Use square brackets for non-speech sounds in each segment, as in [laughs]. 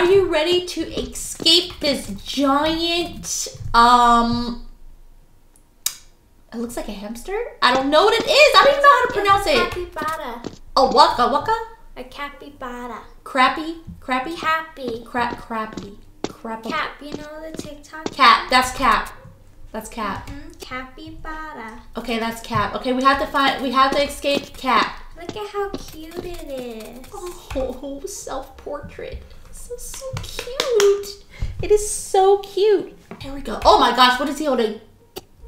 are you ready to escape this giant, um, it looks like a hamster? I don't know what it is. I don't even know how to pronounce it. Capybara. A waka waka? A capybara. Crappy? Crappy? Cappy. Crap, crappy. Crap. Cap, you know the TikTok? Cap. That's cap. That's cap. Mm, capybara. Okay, that's cap. Okay, we have to find, we have to escape cap. Look at how cute it is. Oh, [laughs] self-portrait. This is so cute. It is so cute. Here we go. Oh my gosh, what is he holding?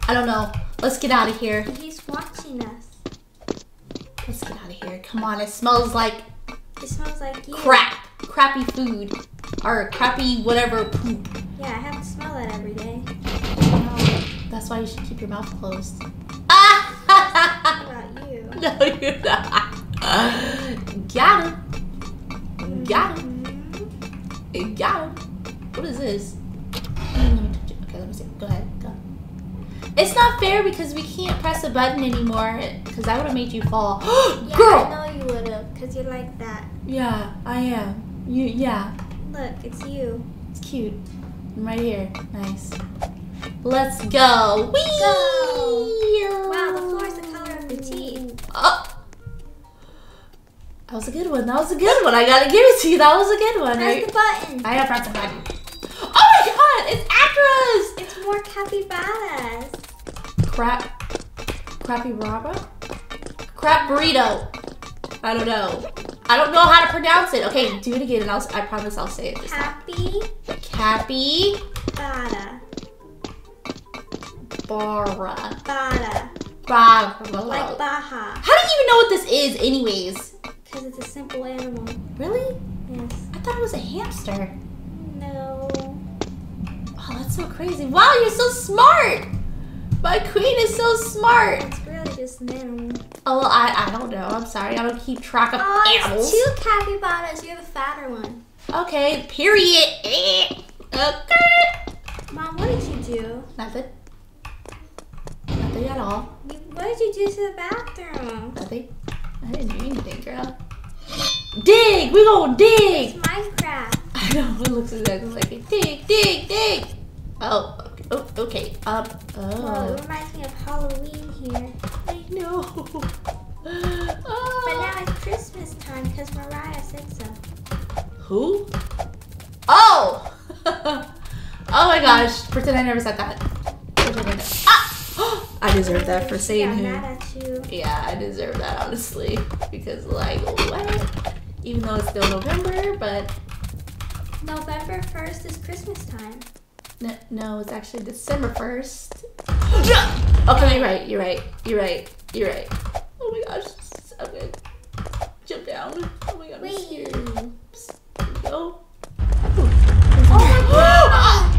I don't know. Let's get out of here. He's watching us. Let's get out of here. Come on, it smells like It smells like you. crap. Crappy food. Or crappy whatever poop. Yeah, I have to smell that every day. That's why you should keep your mouth closed. Ah! About you? [laughs] no, you're not. Got him. Got him. Is this? Let me touch it. Okay, let me see. Go ahead. Go. It's not fair because we can't press a button anymore because I would have made you fall. [gasps] Yeah, Girl! I know you would have, because you're like that. Yeah, I am. You, yeah. Look, it's you. It's cute. I'm right here. Nice. Let's go. Whee! Go. Wow, the floor is the color of the teeth. Oh. That was a good one. That was a good one. I gotta give it to you. That was a good one. Press Right? the button. I gotta press the button. God! It's after us! It's more capybaras. Crap. Crappy? Crap burrito. I don't know. I don't know how to pronounce it. Okay, do it again and I'll, I promise I'll say it. Happy Cappy bada. Bara. Bada. Bara. Like Baja. How do you even know what this is anyways? Because it's a simple animal. Really? Yes. I thought it was a hamster. That's so crazy. Wow, you're so smart. My queen is so smart. It's really just an animal. Oh, well, I, I don't know. I'm sorry. I don't keep track of Oh, animals. two capybaras. You're the fatter one. Okay, period. Okay. Mom, what did you do? Nothing. Nothing at all. What did you do to the bathroom? Nothing. I didn't do anything, girl. Dig! We gonna dig! It's Minecraft. [laughs] I know, it looks exactly like it. Dig, dig, dig! Oh, okay. Oh, okay. Um, Well, oh. it reminds me of Halloween here. I know. [laughs] But Oh. now it's Christmas time because Mariah said so. Who? Oh! [laughs] oh my gosh. Pretend I never said that. Ah! [gasps] I deserve that for saying got who. mad at you. Yeah, I deserve that honestly. Because like what? Even though it's still November, but November 1st is Christmas time. No, no it's actually December first. [gasps] okay, you're right. You're right. You're right. You're right. Oh my gosh, I'm gonna jump down. Oh my god, I'm Wait. scared. Psst, There we go. Oh my [gasps] god!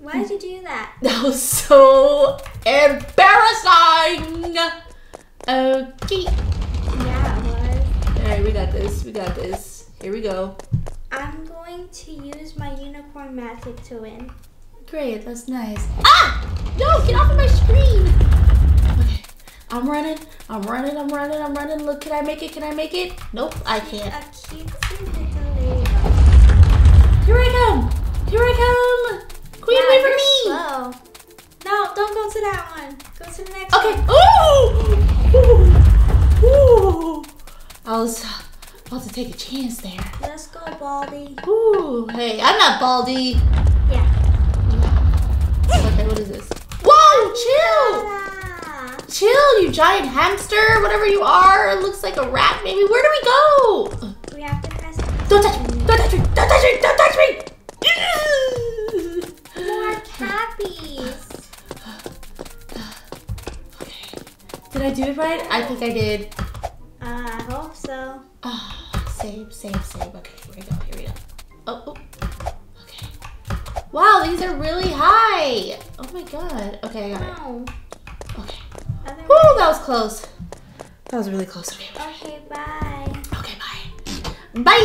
Why did you do that? [laughs] That was so embarrassing. Okay. Yeah, it was. All right, we got this. We got this. Here we go. I'm going to use my unicorn magic to win. Great, that's nice. Ah! No, get off of my screen. Okay, I'm running. I'm running. I'm running. I'm running. Look, can I make it? Can I make it? Nope, I can't. A cutesy little. Here I come. Here I come. Queen, Yeah, wait for me. Slow. No, don't go to that one. Go to the next Okay. one. Ooh. Ooh. I was about to take a chance there. Baldy. Ooh. Hey, I'm not Baldy. Yeah. Okay, what is this? Whoa, chill. Chill, you giant hamster, whatever you are. It looks like a rat, maybe. Where do we go? We have to press Don't touch me! Don't touch me! Don't touch me! Don't touch me! more cappies. [sighs] Okay. Did I do it right? I think I did. Uh, I hope so. Ah, save, save, save. Okay, Wow, these are really high. Oh my god. Okay, I got it. Okay. Woo, that was close. That was really close. Okay. Okay, bye. Okay, bye. Bye.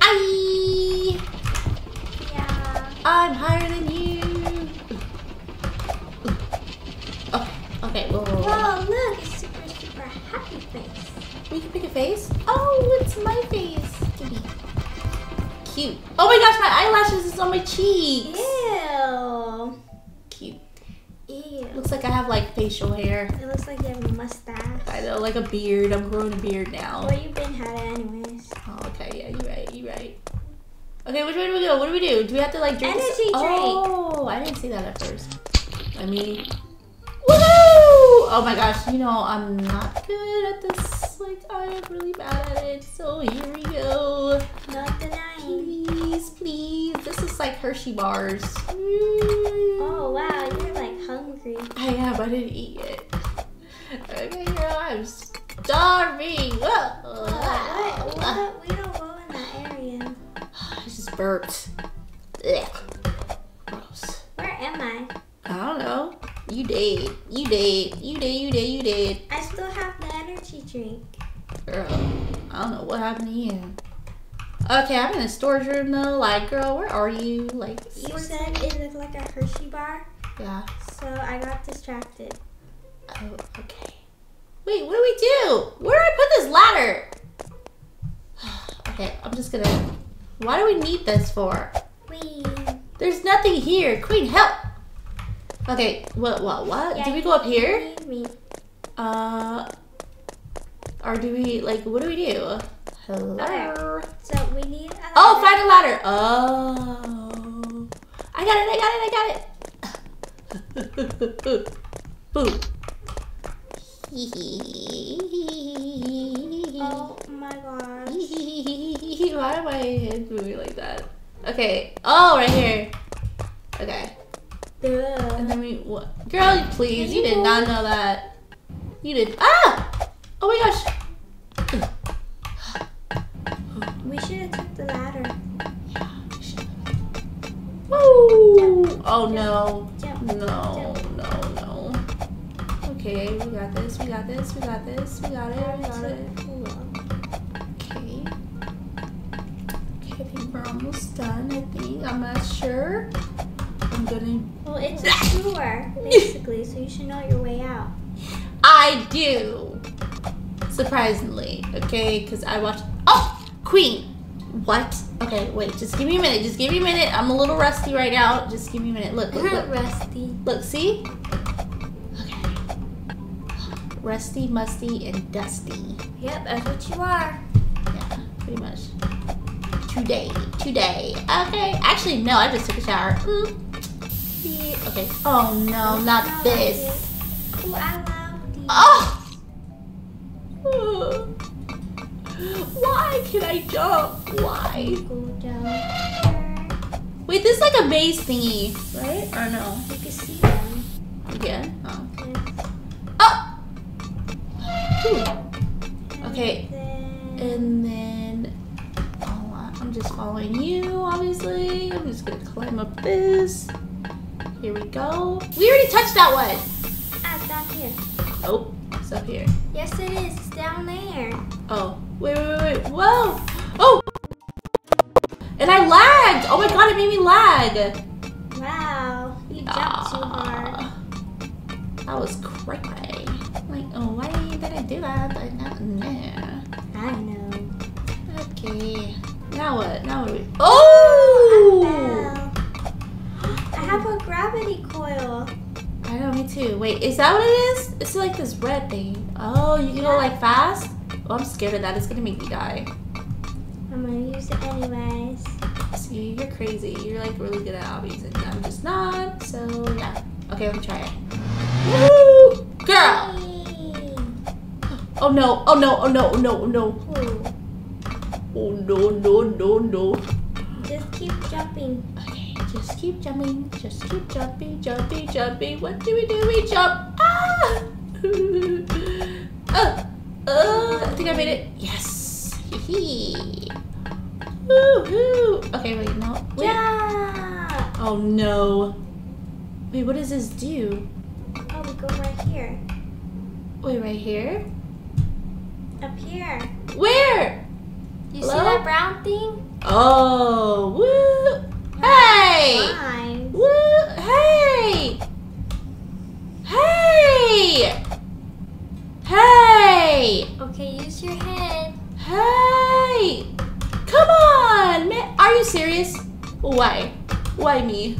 Bye. Yeah. I'm higher than you. Okay, okay, whoa, whoa, whoa. Whoa, look, it's super, super happy face. We can pick a face. Oh, it's my face. Cute. Oh my gosh, my eyelashes is on my cheeks. Ew. Cute. Ew. Looks like I have like facial hair. It looks like you have a mustache. I know, like a beard. I'm growing a beard now. Well, you've been had it anyways. Oh, okay. Yeah, you're right. You're right. Okay, which way do we go? What do we do? Do we have to like drink? Energy drink. Oh, I didn't see that at first. I mean! Oh my gosh, you know I'm not good at this. Like I'm really bad at it. So here we go. No denying. Please, please. This is like Hershey bars. Mm. Mm. Oh wow, you're like hungry. I am. I didn't eat it. Okay, girl, I'm starving. What? What? We don't go in that area. [sighs] I just burped. Ugh. Gross. Where am I? I don't know. You did. You did. You did. You did. You did. I still have the energy drink. Girl, I don't know what happened to you. Okay, I'm in the storage room though. Like, girl, where are you? Like, You said it looked like a Hershey bar, yeah. so I got distracted. Oh, okay. Wait, what do we do? Where do I put this ladder? [sighs] okay, I'm just gonna. Why do we need this for? Wee. There's nothing here. Queen, help! Okay, what, what, what? Yeah, do we go up here? me. Uh, or do we, like, what do we do? Hello? So we need. Oh, find a ladder. Oh. I got it, I got it, I got it. [laughs] Boom. [laughs] Oh my gosh. [laughs] Why am my hands moving like that? Okay. Oh, right here. Okay. And then we what? Girl, please, you did not know that. You did. Ah! Oh my gosh. We should have took the ladder. Woo! Oh no. Jump. No, no, no. Okay, we got this, we got this, we got this, we got it, we got it. Okay. Okay, I think we're almost done, I think. I'm not sure. I'm gonna. Well, it's a sewer, basically, so you should know your way out. I do! Surprisingly, okay? Because I watched. Oh! Queen! What? Okay, wait, just give me a minute, just give me a minute. I'm a little rusty right now. Just give me a minute. Look, look, look. [laughs] Rusty. Look, see? Okay. Rusty, musty, and dusty. Yep, that's what you are. Yeah, pretty much. Today. Today. Okay. Actually, no, I just took a shower. Mm. Yeah, Okay. Oh no, not this. like it. Ooh, I love these. Oh! Why can I jump? Why? Go down there. Wait, this is like a maze thingy, right? Or no? You can see them. Again? Oh. Oh! Okay, And then, oh, I'm just following you, obviously. I'm just gonna climb up this. Here we go. We already touched that one. Ah, it's down here. Oh, it's up here. Yes, it is. It's down there. Oh, wait, wait, wait, wait. Whoa. Oh! And I lagged. Oh my god, it made me lag. Wow. You jumped too hard. Ah, That was crazy. Like, oh, why did I do that? I not. I know. Okay. Now what? Now what? we- Oh! Have a gravity coil. I know, me too. Wait, is that what it is? It's like this red thing. Oh, you can go like fast? Oh, I'm scared of that. It's gonna make me die. I'm gonna use it anyways. See, you're crazy. You're like really good at obbies, and I'm just not. So yeah. Okay, let me try it. Woo! Girl! Whee! Oh no! Oh no! Oh no! Oh no! Oh no! Ooh. Oh no! No! No! No! Just keep jumping. Just keep jumping. Just keep jumping, jumping, jumping. What do we do? We jump. Ah! [laughs] uh, uh, I think I made it. Yes. Hee Woohoo! Okay, wait, no. Wait. Yeah. Oh no. Wait, what does this do? Oh, we go right here. Wait, right here? Up here. Where? You Hello? see that brown thing? Oh, woo! Hey! Woo! Hey! Hey! Hey! Okay, use your head. Hey! Come on! Man, are you serious? Why? Why me?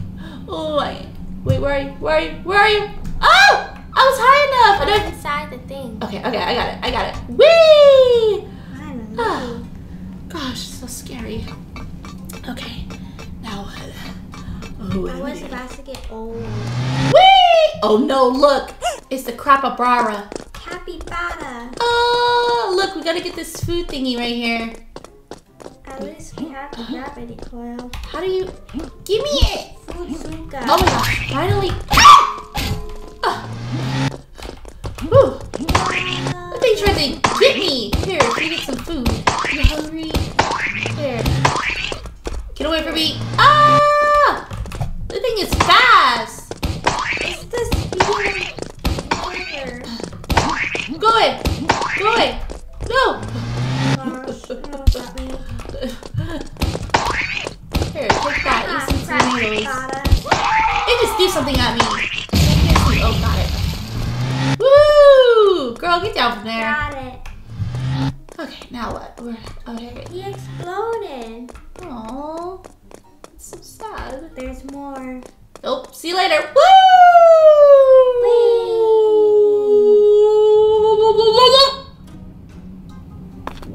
Why? Wait, where are you? Where are you? Where are you? Oh! I was high enough! And I... inside the thing. Okay, okay, I got it. I got it. Whee! Ah, gosh, so scary. Okay? Oh, I was about to get old. Whee! Oh no, look! It's the crapabara. Capybara. Oh, look, we gotta get this food thingy right here. At least we have the gravity coil. How do you... Give me it! Food suka. Oh my gosh, finally. Ah! Whew. The thing tried to get me. Here, let me get some food. You hungry? Oh, here. He exploded. Aww. It's so sad. There's more. Nope. See you later. Woo!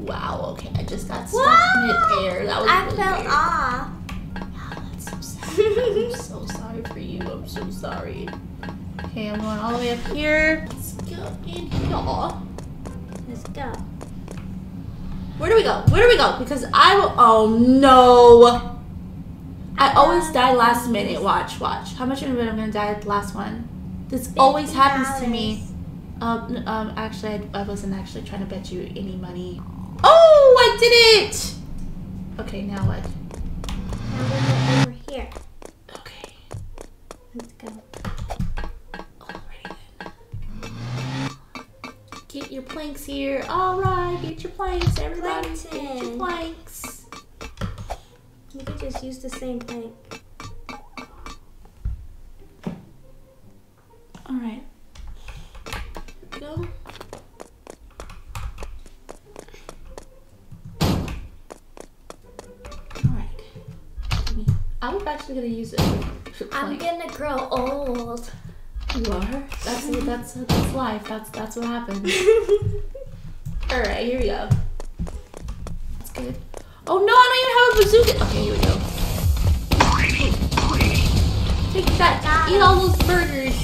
Wow, okay. I just got stuck mid-air. That was I really fell weird. off. Wow, that's so sad. [laughs] I'm so sorry for you. I'm so sorry. Okay, I'm going all the way up here. Let's go in here. Where do we go? Where do we go? Because I will. Oh no! I always die last minute. Watch, watch. How much it I'm gonna die at the last one? This always happens to me. Um, um. Actually, I, I wasn't actually trying to bet you any money. Oh, I did it! Okay, now what? Now go over here. Okay. Let's go. Get your planks here. All right, get your planks, everybody. Get your planks. You could just use the same plank. All right. Go. All right. I was actually gonna use it. I'm gonna grow old. You are. That's [laughs] that's that's life. That's that's what happens. [laughs] All right, here we go. That's good. Oh no, I don't even have a bazooka. Okay, here we go. Take that. Eat all those burgers.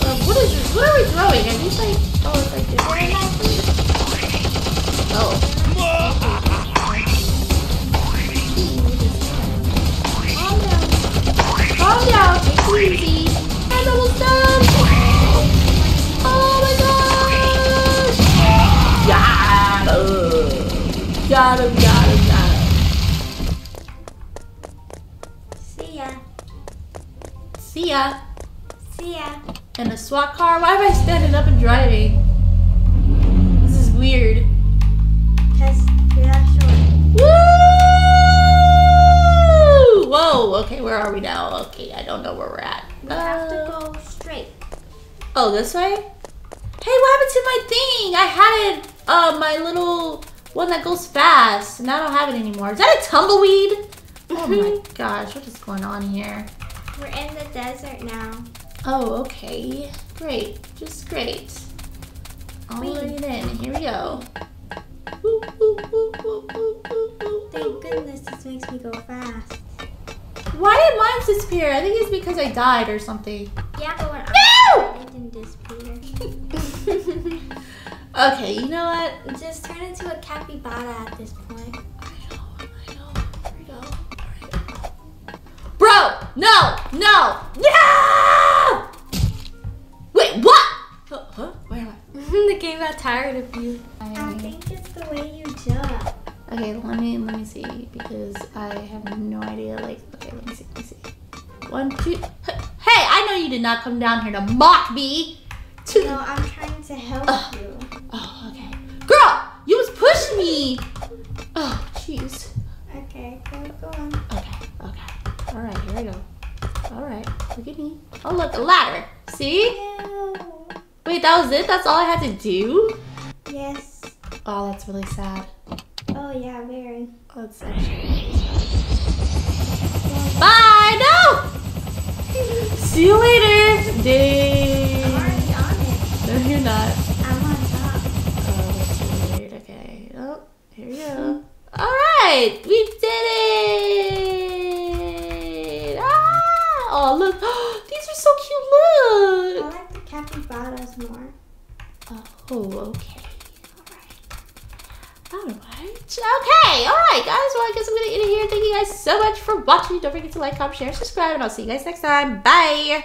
Uh, what is this? What are we throwing? Are these like? Oh, it's like this. Oh. Calm down. Calm down. Got him, got him, got him. See ya. See ya. See ya. In a SWAT car? Why am I standing up and driving? This is weird. Cause you're that short. Woo! Whoa, okay, where are we now? Okay, I don't know where we're at. We have to Uh, go straight. Oh, this way? Hey, what happened to my thing? I had it, uh, my little one that goes fast, and I don't have it anymore. Is that a tumbleweed? Oh mm-hmm. my gosh, what is going on here? We're in the desert now. Oh, okay. Great. Just great. Alright then, here we go. Thank goodness this makes me go fast. Why did mine disappear? I think it's because I died or something. Yeah, but when No! I it didn't disappear. [laughs] okay, you know what? Just turn into a capybara at this point. I know, I know. Here we go. Alright. Bro! No! No! No! Wait, what? Huh? huh? Where am I? [laughs] the game got tired of you. I? Think it's the way you jump. Okay, let me let me see because I have no idea. Like, okay, let me see. Let me see. One, two. Hey, I know you did not come down here to mock me. To No, I'm trying to help Ugh. you. Me. Oh, jeez. Okay, go, go on. Okay, okay. All right, here we go. All right, look at me. Oh, look, a ladder. See? Ew. Wait, that was it? That's all I had to do? Yes. Oh, that's really sad. Oh yeah, very. Oh, that's actually sad. Bye! No! [laughs] See you later! Dang. already on it. No, you're not. We go. Alright! We did it! Ah! Oh, look. [gasps] These are so cute. Look. I like the capybaras more. Oh, okay. Alright. Alright. Okay. Alright, guys. Well, I guess I'm going to end it here. Thank you guys so much for watching. Don't forget to like, comment, share, subscribe, and I'll see you guys next time. Bye!